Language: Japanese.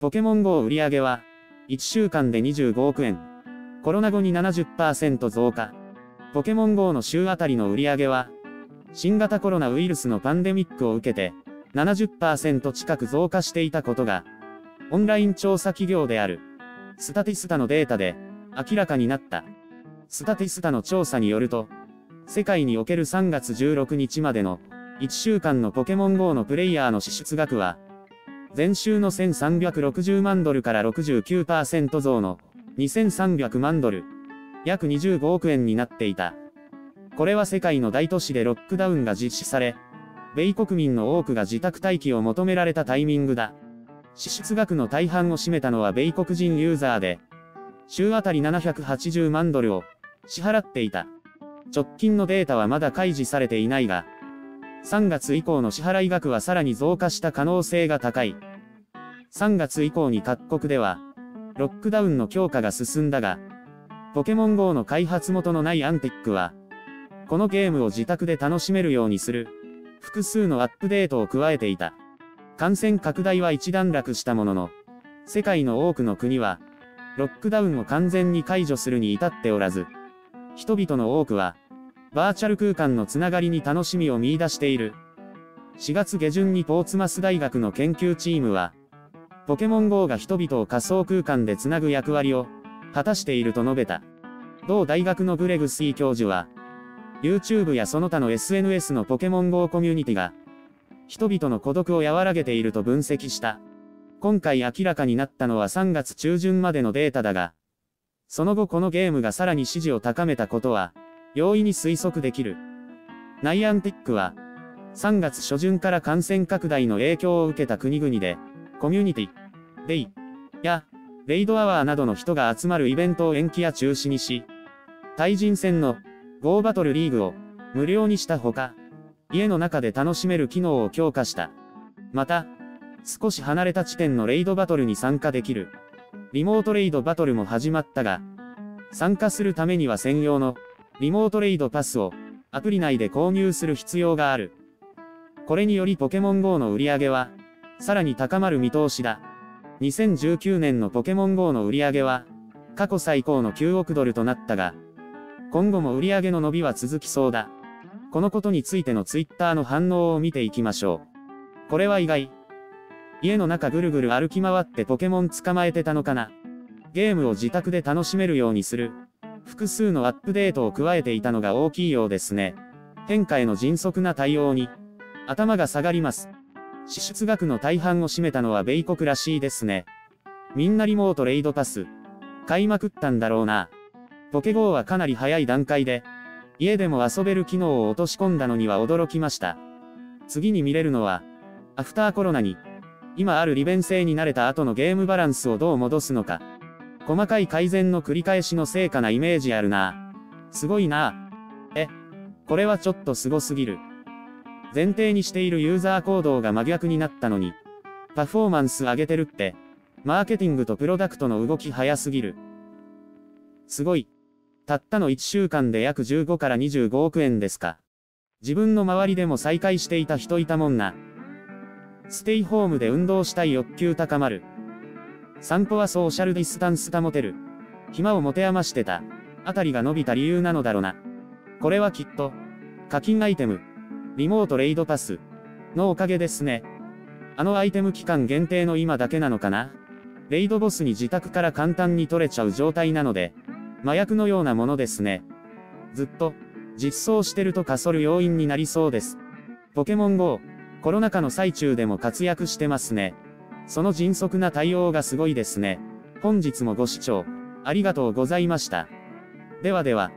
ポケモン GO 売り上げは、1週間で25億円。コロナ後に70%増加。ポケモン GO の週あたりの売り上げは、新型コロナウイルスのパンデミックを受けて、70%近く増加していたことが、オンライン調査企業である、スタティスタのデータで、明らかになった。スタティスタの調査によると、世界における3月16日までの1週間のポケモン GO のプレイヤーの支出額は、前週の1360万ドルから69%増の2300万ドル、約25億円になっていた。これは世界の大都市でロックダウンが実施され、米国民の多くが自宅待機を求められたタイミングだ。支出額の大半を占めたのは米国人ユーザーで、週あたり780万ドルを支払っていた。直近のデータはまだ開示されていないが、3月以降の支払額はさらに増加した可能性が高い。3月以降に各国では、ロックダウンの強化が進んだが、ポケモン GO の開発元のないアンティックは、このゲームを自宅で楽しめるようにする、複数のアップデートを加えていた。感染拡大は一段落したものの、世界の多くの国は、ロックダウンを完全に解除するに至っておらず、人々の多くは、バーチャル空間のつながりに楽しみを見出している。4月下旬にポーツマス大学の研究チームは、ポケモン GO が人々を仮想空間でつなぐ役割を果たしていると述べた。同大学のグレグスイ教授は、YouTube やその他の SNS のポケモン GO コミュニティが、人々の孤独を和らげていると分析した。今回明らかになったのは3月中旬までのデータだが、その後このゲームがさらに支持を高めたことは、容易に推測できる。ナイアンティックは、3月初旬から感染拡大の影響を受けた国々で、コミュニティ、デイ、や、レイドアワーなどの人が集まるイベントを延期や中止にし、対人戦の Go バトルリーグを無料にしたほか、家の中で楽しめる機能を強化した。また、少し離れた地点のレイドバトルに参加できる。リモートレイドバトルも始まったが、参加するためには専用のリモートレイドパスを、アプリ内で購入する必要がある。これによりポケモン GO の売り上げは、さらに高まる見通しだ。2019年のポケモン GO の売り上げは、過去最高の9億ドルとなったが、今後も売り上げの伸びは続きそうだ。このことについての Twitter の反応を見ていきましょう。これは意外。家の中ぐるぐる歩き回ってポケモン捕まえてたのかな。ゲームを自宅で楽しめるようにする。複数のアップデートを加えていたのが大きいようですね。変化への迅速な対応に、頭が下がります。支出額の大半を占めたのは米国らしいですね。みんなリモートレイドパス。買いまくったんだろうな。ポケ GO はかなり早い段階で、家でも遊べる機能を落とし込んだのには驚きました。次に見れるのは、アフターコロナに、今ある利便性に慣れた後のゲームバランスをどう戻すのか。細かい改善の繰り返しの成果なイメージあるな。すごいな。え、これはちょっとすすぎる。前提にしているユーザー行動が真逆になったのに、パフォーマンス上げてるって、マーケティングとプロダクトの動き早すぎる。すごい。たったの1週間で約15から25億円ですか。自分の周りでも再開していた人いたもんな。ステイホームで運動したい欲求高まる。散歩はソーシャルディスタンス保てる。暇を持て余してた。あたりが伸びた理由なのだろうな。これはきっと、課金アイテム、リモートレイドパス、のおかげですね。あのアイテム期間限定の今だけなのかなレイドボスに自宅から簡単に取れちゃう状態なので、麻薬のようなものですね。ずっと、実装してるとかそる要因になりそうです。ポケモン GO、コロナ禍の最中でも活躍してますね。その迅速な対応がすごいですね。本日もご視聴、ありがとうございました。ではでは。